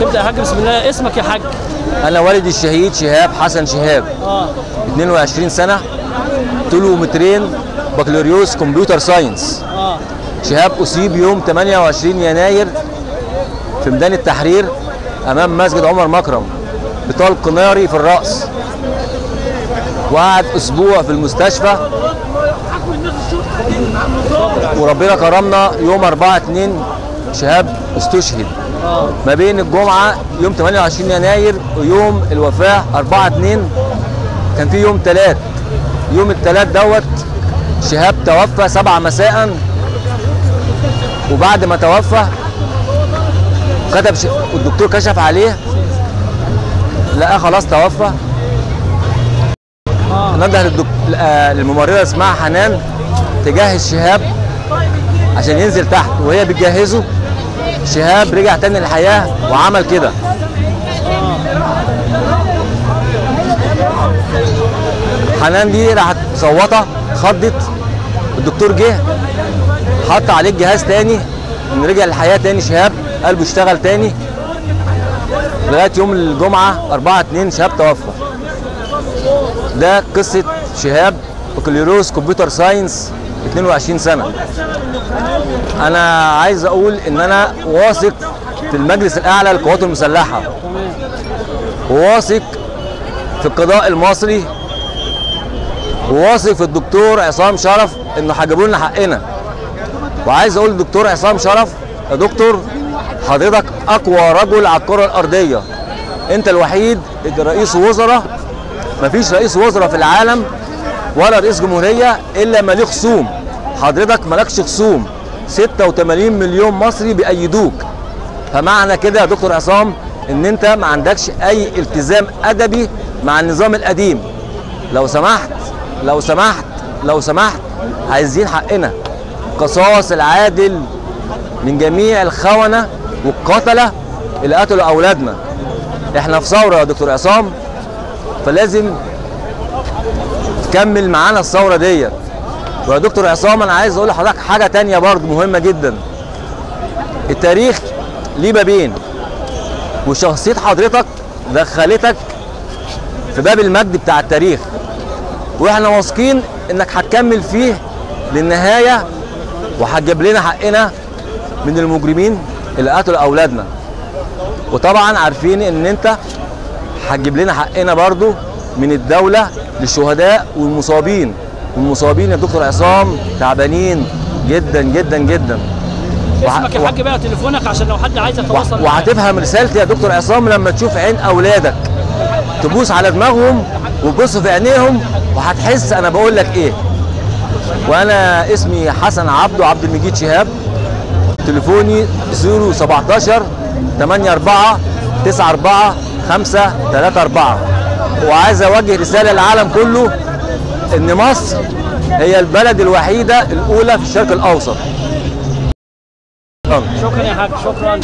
تبدأ يا حاج بسم الله. اسمك يا حاج؟ أنا والدي الشهيد شهاب حسن شهاب. آه. 22 سنة طوله مترين بكالوريوس كمبيوتر ساينس. آه. شهاب أصيب يوم 28 يناير في ميدان التحرير أمام مسجد عمر مكرم بطلق ناري في الرأس. وقعد أسبوع في المستشفى. وربنا كرمنا يوم 4 2 شهاب استشهد. ما بين الجمعة يوم 28 يناير ويوم الوفاة 4 2 كان في يوم ثلاث يوم الثلاث دوت شهاب توفى 7 مساء. وبعد ما توفى كتب ش... والدكتور كشف عليه. لقاه خلاص توفى. نده. آه، للممرضه اسمها حنان تجهز شهاب عشان ينزل تحت وهي بتجهزه. شهاب رجع تاني للحياة وعمل كده. حنان دي راحت صوتة خضت الدكتور جه حط عليه الجهاز تاني إن رجع للحياة تاني شهاب قلبه اشتغل تاني. لغاية يوم الجمعة 4 2 شهاب توفى. ده قصة شهاب بكالوريوس كمبيوتر ساينس. 22 سنة. أنا عايز أقول إن أنا واثق في المجلس الأعلى للقوات المسلحة. وواثق في القضاء المصري. وواثق في الدكتور عصام شرف إنه هيجيبوا لنا حقنا. وعايز أقول للدكتور عصام شرف يا دكتور حضرتك أقوى رجل على الكرة الأرضية. أنت الوحيد رئيس وزراء. مفيش رئيس وزراء في العالم ولا رئيس جمهورية إلا ما ليه خصوم حضرتك مالكش خصوم 86 مليون مصري بيأيدوك. فمعنى كده يا دكتور عصام إن أنت ما عندكش أي التزام أدبي مع النظام القديم. لو سمحت لو سمحت لو سمحت عايزين حقنا. قصاص العادل من جميع الخونة والقتلة اللي قتلوا أولادنا. إحنا في ثورة يا دكتور عصام فلازم تكمل معانا الثورة ديت. ويا دكتور عصام أنا عايز أقول لحضرتك حاجة تانية برضه مهمة جدا. التاريخ ليه بابين وشخصية حضرتك دخلتك في باب المجد بتاع التاريخ وإحنا واثقين إنك هتكمل فيه للنهاية وهتجيب لنا حقنا من المجرمين اللي قتلوا أولادنا. وطبعا عارفين إن أنت هتجيب لنا حقنا برضو من الدولة للشهداء والمصابين. والمصابين يا دكتور عصام تعبانين جدا جدا جدا. اسمك يا حاج بقى تليفونك عشان لو حد عايز يتواصل. وهتفهم رسالتي يا دكتور عصام لما تشوف عين أولادك. تبوس على دماغهم وتبص في عينيهم وهتحس أنا بقول لك إيه. وأنا اسمي حسن عبده عبد المجيد شهاب. تليفوني 017 84 94 534 وعايز أوجه رسالة للعالم كله إن مصر هي البلد الوحيدة الأولى في الشرق الأوسط. شكرا يا حاج شكرا.